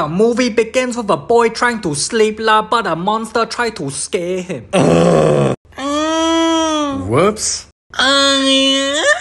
The movie begins with a boy trying to sleep la, but a monster tried to scare him. Mm. Whoops. Um,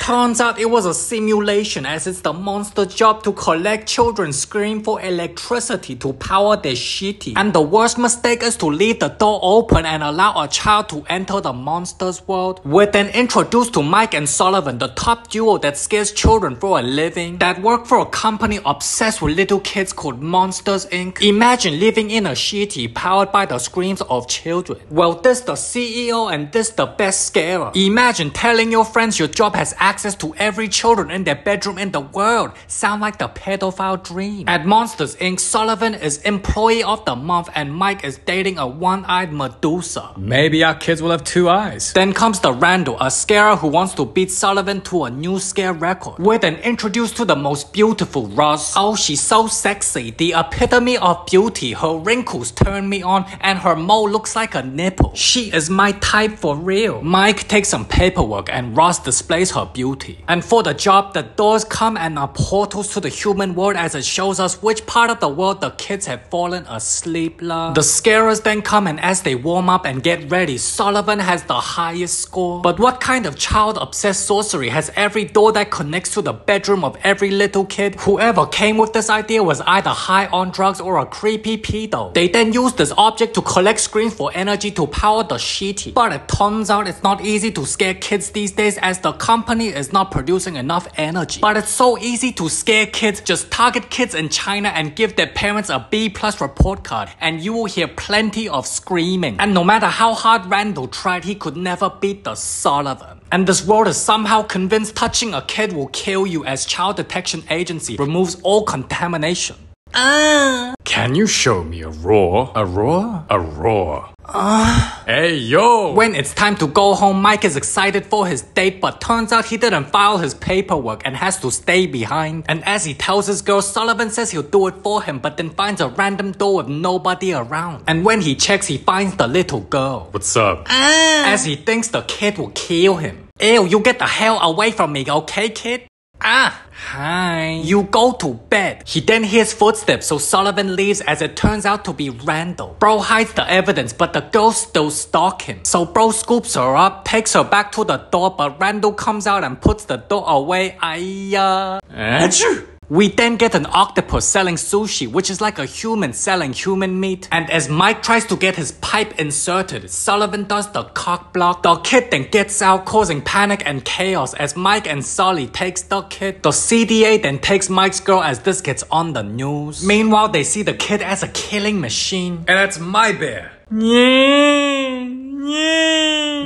Turns out it was a simulation as it's the monster's job to collect children's scream for electricity to power their shitty. And the worst mistake is to leave the door open and allow a child to enter the monster's world. We're then introduced to Mike and Sullivan, the top duo that scares children for a living, that work for a company obsessed with little kids called Monsters Inc. Imagine living in a shitty powered by the screams of children. Well, this the CEO and this the best scarer. Imagine telling your friends your job has access to every children in their bedroom in the world. Sound like the pedophile dream. At Monsters Inc., Sullivan is employee of the month and Mike is dating a one-eyed Medusa. Maybe our kids will have two eyes. Then comes the Randall, a scarer who wants to beat Sullivan to a new scare record. We're then introduced to the most beautiful Roz. Oh, she's so sexy, the epitome of beauty. Her wrinkles turn me on and her mole looks like a nipple. She is my type for real. Mike takes some paperwork and Roz displays her beauty. And for the job, the doors come and are portals to the human world as it shows us which part of the world the kids have fallen asleep la. The scarers then come and as they warm up and get ready, Sullivan has the highest score. But what kind of child-obsessed sorcery has every door that connects to the bedroom of every little kid? Whoever came with this idea was either high on drugs or a creepy pedo. They then use this object to collect screens for energy to power the shitty. But it turns out it's not easy to scare kids these days as the company is not producing enough energy. But it's so easy to scare kids. Just target kids in China and give their parents a B plus report card and you will hear plenty of screaming. And no matter how hard Randall tried, he could never beat the Sullivan. And this world is somehow convinced touching a kid will kill you as Child Detection Agency removes all contamination. Ah. Can you show me a roar? A roar? A roar. Ah. hey, yo! When it's time to go home, Mike is excited for his date, but turns out he didn't file his paperwork and has to stay behind. And as he tells his girl, Sullivan says he'll do it for him, but then finds a random door with nobody around. And when he checks, he finds the little girl. What's up? Ah. As he thinks the kid will kill him. Ew, you get the hell away from me, okay, kid? Ah, hi. You go to bed. He then hears footsteps, so Sullivan leaves as it turns out to be Randall. Bro hides the evidence, but the girl still stalk him. So bro scoops her up, takes her back to the door, but Randall comes out and puts the door away. Ayya. Achoo! We then get an octopus selling sushi, which is like a human selling human meat. And as Mike tries to get his pipe inserted, Sullivan does the cock block. The kid then gets out, causing panic and chaos as Mike and Sully takes the kid. The CDA then takes Mike's girl as this gets on the news. Meanwhile, they see the kid as a killing machine. And that's my bear.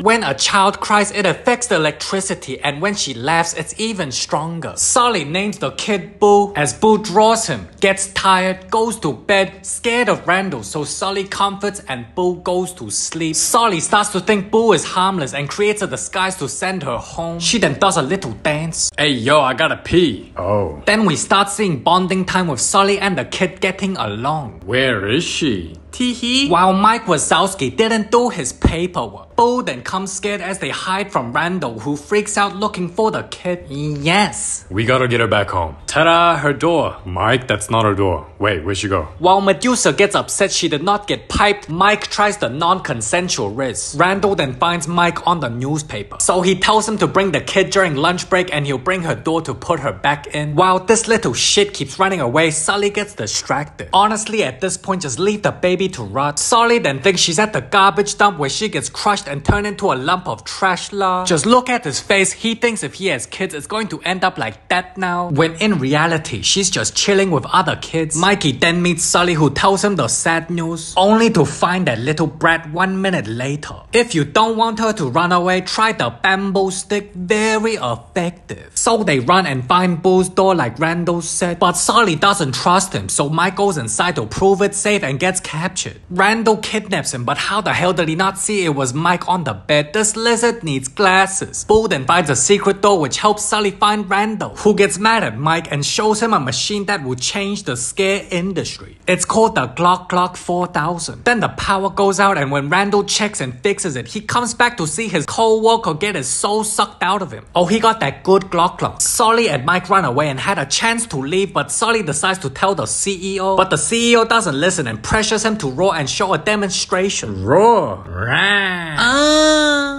When a child cries, it affects the electricity, and when she laughs, it's even stronger. Sully names the kid Boo as Boo draws him, gets tired, goes to bed, scared of Randall, so Sully comforts and Boo goes to sleep. Sully starts to think Boo is harmless and creates a disguise to send her home. She then does a little dance. Hey, yo, I gotta pee. Oh. Then we start seeing bonding time with Sully and the kid getting along. Where is she? Teehee. While Mike Wazowski didn't do his paperwork, Boo then comes scared as they hide from Randall, who freaks out looking for the kid. Yes. We gotta get her back home. Ta-da, her door. Mike, that's not her door. Wait, where'd she go? While Medusa gets upset she did not get piped, Mike tries the non-consensual risk. Randall then finds Mike on the newspaper. So he tells him to bring the kid during lunch break and he'll bring her door to put her back in. While this little shit keeps running away, Sully gets distracted. Honestly, at this point, just leave the baby to rot. Sully then thinks she's at the garbage dump where she gets crushed and turned into a lump of trash la. Just look at his face, he thinks if he has kids, it's going to end up like that now. When in reality, she's just chilling with other kids. Mikey then meets Sully who tells him the sad news, only to find that little brat one minute later. If you don't want her to run away, try the bamboo stick, very effective. So they run and find Boo's door like Randall said, but Sully doesn't trust him, so Mike goes inside to prove it safe and gets captured. Randall kidnaps him, but how the hell did he not see it was Mike On the bed, this lizard needs glasses. Boo then finds a secret door which helps Sully find Randall, who gets mad at Mike and shows him a machine that will change the scare industry. It's called the Glock Glock 4000. Then the power goes out and when Randall checks and fixes it, he comes back to see his co-worker get his soul sucked out of him. Oh, he got that good Glock Glock. Sully and Mike run away and had a chance to leave, but Sully decides to tell the CEO. But the CEO doesn't listen and pressures him to roar and show a demonstration. Roar. Rah. Uh, uh. Boo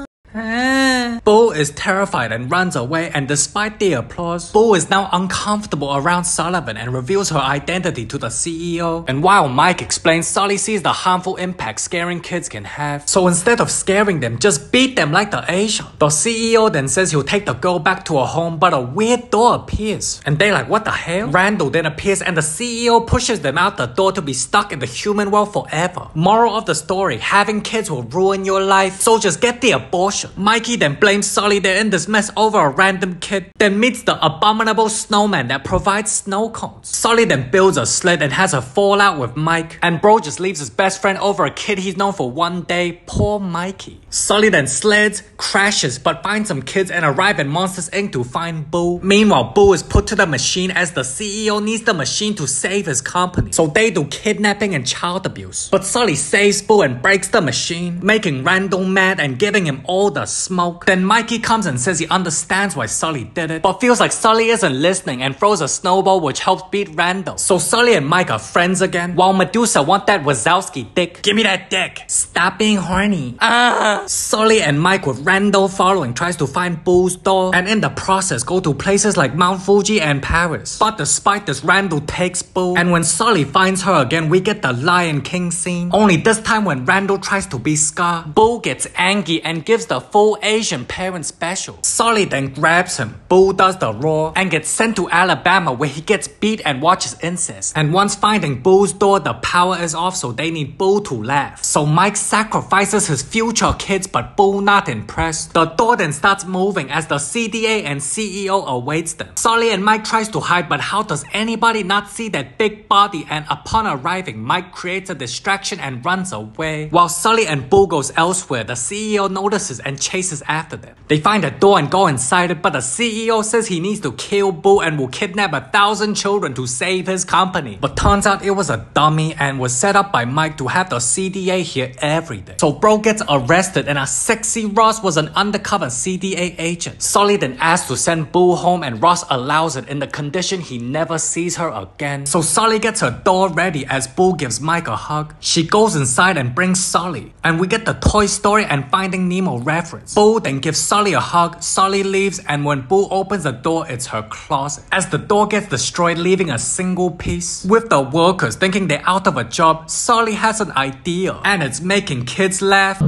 is terrified and runs away, and despite the applause, Boo is now uncomfortable around Sullivan and reveals her identity to the CEO. And while Mike explains, Sully sees the harmful impact scaring kids can have. So instead of scaring them, just beat them like the Asian. The CEO then says he'll take the girl back to her home, but a weird door appears. And they like, what the hell? Randall then appears and the CEO pushes them out the door to be stuck in the human world forever. Moral of the story, having kids will ruin your life, so just get the abortion. Mikey then blames Sully they're in this mess over a random kid, then meets the abominable snowman that provides snow cones. Sully then builds a sled and has a fallout with Mike, and bro just leaves his best friend over a kid he's known for one day, poor Mikey. Sully then sleds, crashes, but finds some kids and arrive at Monsters Inc. to find Boo. Meanwhile, Boo is put to the machine as the CEO needs the machine to save his company, so they do kidnapping and child abuse. But Sully saves Boo and breaks the machine, making Randall mad and giving him all the smoke. Then Mikey comes and says he understands why Sully did it, but feels like Sully isn't listening and throws a snowball which helps beat Randall. So Sully and Mike are friends again, while Medusa want that Wazowski dick. Give me that dick. Stop being horny. Ah. Sully and Mike with Randall following tries to find Boo's door, and in the process go to places like Mount Fuji and Paris. But despite this, Randall takes Boo, and when Sully finds her again, we get the Lion King scene. Only this time when Randall tries to be Scar, Boo gets angry and gives the full Asian parent special. Sully then grabs him, Boo does the roar, and gets sent to Alabama where he gets beat and watches incest. And once finding Boo's door, the power is off so they need Boo to laugh. So Mike sacrifices his future kids but Boo not impressed. The door then starts moving as the CDA and CEO awaits them. Sully and Mike tries to hide but how does anybody not see that big body and upon arriving Mike creates a distraction and runs away. While Sully and Boo goes elsewhere, the CEO notices and chases after them. They find a door and go inside it, but the CEO says he needs to kill Boo and will kidnap a thousand children to save his company. But turns out it was a dummy and was set up by Mike to have the CDA here every day. So Bro gets arrested and a sexy Roz was an undercover CDA agent. Sully then asks to send Boo home and Roz allows it in the condition he never sees her again. So Sully gets her door ready as Boo gives Mike a hug. She goes inside and brings Sully. And we get the Toy Story and Finding Nemo reference. Boo then gives Sully a hug, Sully leaves, and when Boo opens the door, it's her closet. As the door gets destroyed, leaving a single piece. With the workers thinking they're out of a job, Sully has an idea, and it's making kids laugh.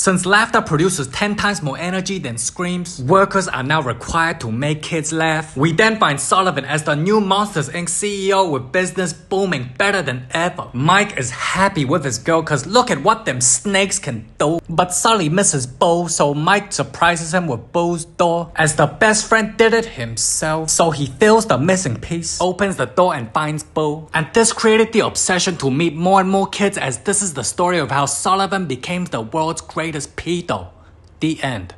Since laughter produces 10 times more energy than screams, workers are now required to make kids laugh. We then find Sullivan as the new Monsters Inc. CEO with business booming better than ever. Mike is happy with his girl cause look at what them snakes can do. But Sully misses Boo, so Mike surprises him with Boo's door as the best friend did it himself. So he fills the missing piece, opens the door and finds Boo. And this created the obsession to meet more and more kids as this is the story of how Sullivan became the world's greatest pedo. The end.